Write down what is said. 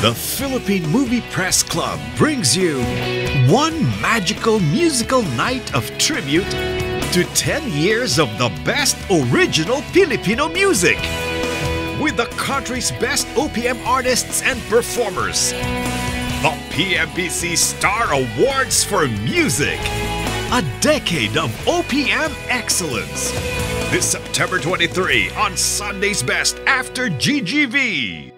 The Philippine Movie Press Club brings you one magical musical night of tribute to 10 years of the best original Filipino music with the country's best OPM artists and performers. The PMPC Star Awards for Music. A decade of OPM excellence. This September 23 on Sunday's Best after GGV.